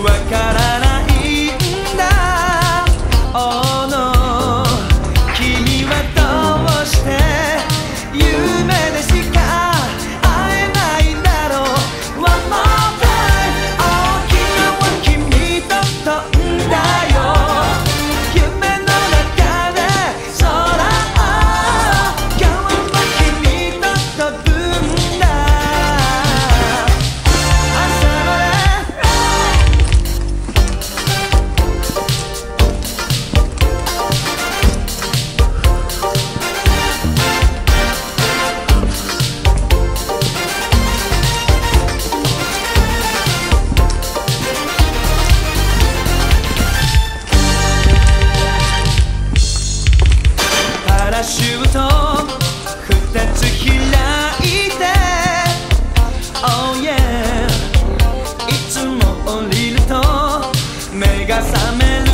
O acaso. digas amén.